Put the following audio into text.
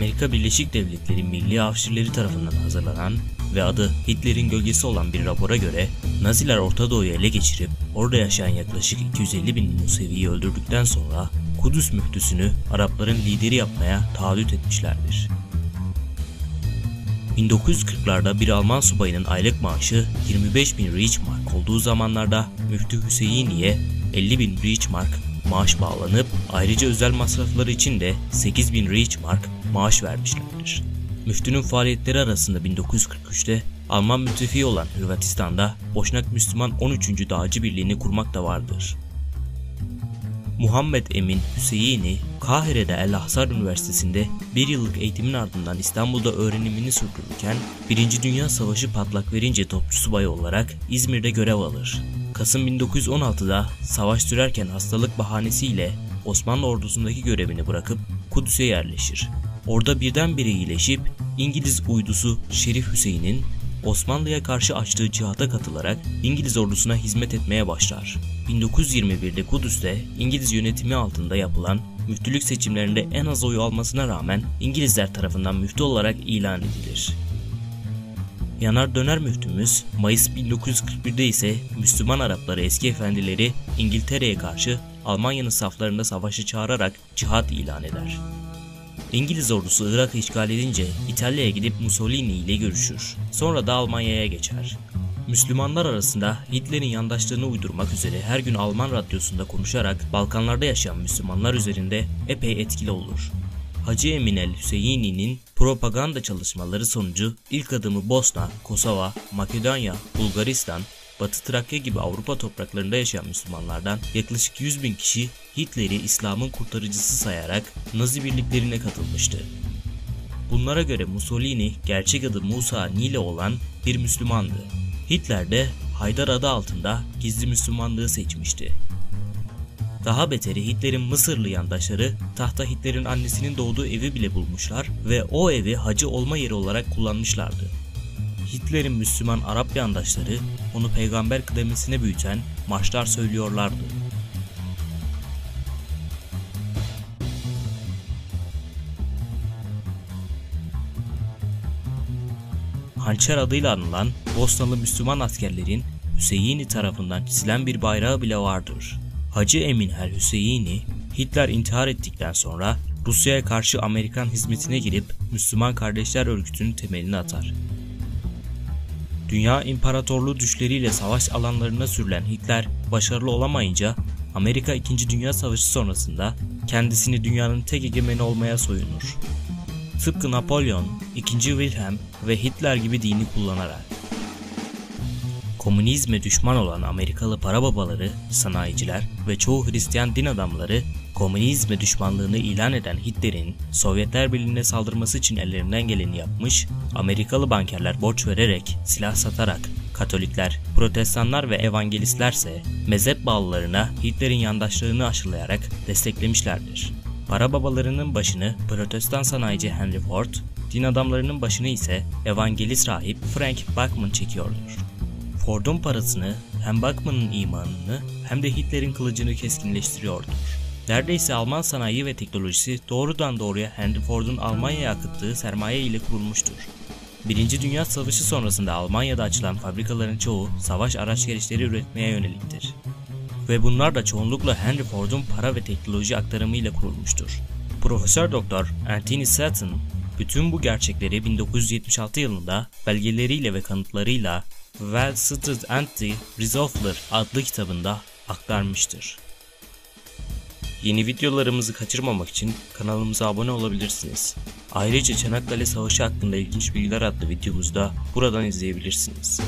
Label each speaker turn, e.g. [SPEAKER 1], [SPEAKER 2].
[SPEAKER 1] Amerika Birleşik Devletleri Milli Arşivleri tarafından hazırlanan ve adı Hitler'in gölgesi olan bir rapora göre Naziler Orta Doğu'yu ele geçirip orada yaşayan yaklaşık 250 bin Musevi'yi öldürdükten sonra Kudüs müftüsünü Arapların lideri yapmaya taahhüt etmişlerdir. 1940'larda bir Alman subayının aylık maaşı 25 bin Reichsmark olduğu zamanlarda Müftü Hüseyini'ye 50 bin Reichsmark maaş bağlanıp ayrıca özel masrafları için de 8 bin Reichsmark maaş vermişlerdir. Müftünün faaliyetleri arasında 1943'te Alman müttefiği olan Hırvatistan'da Boşnak Müslüman 13. Dağcı Birliği'ni kurmak da vardır. Muhammed Emin Hüseyini, Kahire'de El Ahzar Üniversitesi'nde bir yıllık eğitimin ardından İstanbul'da öğrenimini sürdürürken 1. Dünya Savaşı patlak verince topçu subay olarak İzmir'de görev alır. Kasım 1916'da savaş sürerken hastalık bahanesiyle Osmanlı ordusundaki görevini bırakıp Kudüs'e yerleşir. Orada birdenbire iyileşip İngiliz uydusu Şerif Hüseyin'in Osmanlı'ya karşı açtığı cihada katılarak İngiliz ordusuna hizmet etmeye başlar. 1921'de Kudüs'te İngiliz yönetimi altında yapılan müftülük seçimlerinde en az oy almasına rağmen İngilizler tarafından müftü olarak ilan edilir. Yanar döner müftümüz Mayıs 1941'de ise Müslüman Arapları eski efendileri İngiltere'ye karşı Almanya'nın saflarında savaşı çağırarak cihat ilan eder. İngiliz ordusu Irak'ı işgal edince İtalya'ya gidip Mussolini ile görüşür. Sonra da Almanya'ya geçer. Müslümanlar arasında Hitler'in yandaşlığını uydurmak üzere her gün Alman radyosunda konuşarak Balkanlarda yaşayan Müslümanlar üzerinde epey etkili olur. Hacı Emin el Hüseyini'nin propaganda çalışmaları sonucu ilk adımı Bosna, Kosova, Makedonya, Bulgaristan, Batı Trakya gibi Avrupa topraklarında yaşayan Müslümanlardan yaklaşık 100 bin kişi Hitler'i İslam'ın kurtarıcısı sayarak Nazi birliklerine katılmıştı. Bunlara göre Mussolini gerçek adı Musa Nile olan bir Müslümandı. Hitler de Haydar adı altında gizli Müslümanlığı seçmişti. Daha beteri Hitler'in Mısırlı yandaşları tahta Hitler'in annesinin doğduğu evi bile bulmuşlar ve o evi hacı olma yeri olarak kullanmışlardı. Hitler'in Müslüman Arap yandaşları onu peygamber kıdemesine büyüten marşlar söylüyorlardı. Hançer adıyla anılan Bosnalı Müslüman askerlerin Hüseyini tarafından çizilen bir bayrağı bile vardır. Hacı Emin el Hüseyini, Hitler intihar ettikten sonra Rusya'ya karşı Amerikan hizmetine girip Müslüman Kardeşler Örgütü'nün temelini atar. Dünya İmparatorluğu düşleriyle savaş alanlarına sürülen Hitler başarılı olamayınca Amerika 2. Dünya Savaşı sonrasında kendisini dünyanın tek egemeni olmaya soyunur. Tıpkı Napolyon, 2. Wilhelm ve Hitler gibi dini kullanarak. Komünizme düşman olan Amerikalı para babaları, sanayiciler ve çoğu Hristiyan din adamları komünizme düşmanlığını ilan eden Hitler'in Sovyetler Birliği'ne saldırması için ellerinden geleni yapmış, Amerikalı bankerler borç vererek, silah satarak, Katolikler, Protestanlar ve Evangelistlerse mezhep bağlılarına Hitler'in yandaşlığını aşılayarak desteklemişlerdir. Para babalarının başını Protestan sanayici Henry Ford, din adamlarının başını ise Evangelist rahip Frank Bachman çekiyordur. Ford'un parasını hem Bachman'ın imanını hem de Hitler'in kılıcını keskinleştiriyordur. Neredeyse Alman sanayi ve teknolojisi doğrudan doğruya Henry Ford'un Almanya'ya akıttığı sermaye ile kurulmuştur. Birinci Dünya Savaşı sonrasında Almanya'da açılan fabrikaların çoğu savaş araç gereçleri üretmeye yöneliktir. Ve bunlar da çoğunlukla Henry Ford'un para ve teknoloji aktarımı ile kurulmuştur. Profesör Doktor Anthony Sutton bütün bu gerçekleri 1976 yılında belgeleriyle ve kanıtlarıyla Well Studied Anti-Resolver adlı kitabında aktarmıştır. Yeni videolarımızı kaçırmamak için kanalımıza abone olabilirsiniz. Ayrıca Çanakkale Savaşı hakkında ilginç bilgiler adlı videomuzda buradan izleyebilirsiniz.